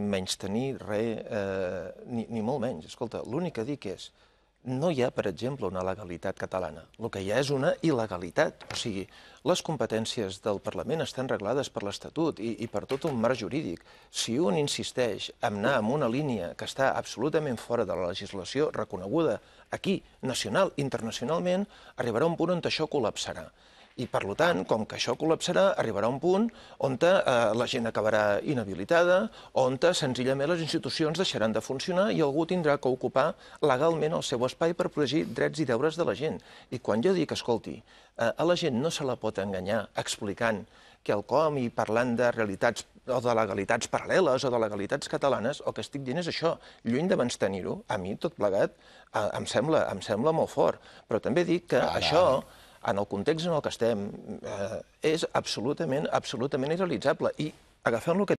menys tenir res, eh, ni, ni molt menys. Escolta, l'únic que dic és, no hi ha, per exemple, una legalitat catalana. El que hi ha és una il·legalitat. O sigui, les competències del Parlament estan reglades per l'Estatut i, i per tot un marc jurídic. Si un insisteix en anar en una línia que està absolutament fora de la legislació reconeguda aquí, nacional, internacionalment, arribarà un punt on això col·lapsarà. I, per tant, com que això col·lapsarà, arribarà un punt on eh, la gent acabarà inhabilitada, on senzillament les institucions deixaran de funcionar i algú tindrà que ocupar legalment el seu espai per protegir drets i deures de la gent. I quan jo dic, escolti, eh, a la gent no se la pot enganyar explicant que el com i parlant de realitats o de legalitats paral·leles o de legalitats catalanes, el que estic dient és això. Lluny de tenir-ho, a mi tot plegat eh, em, sembla, em sembla molt fort. Però també dic que Ara. això en el context en el que estem, eh, és absolutament, absolutament irrealitzable. I agafant lo que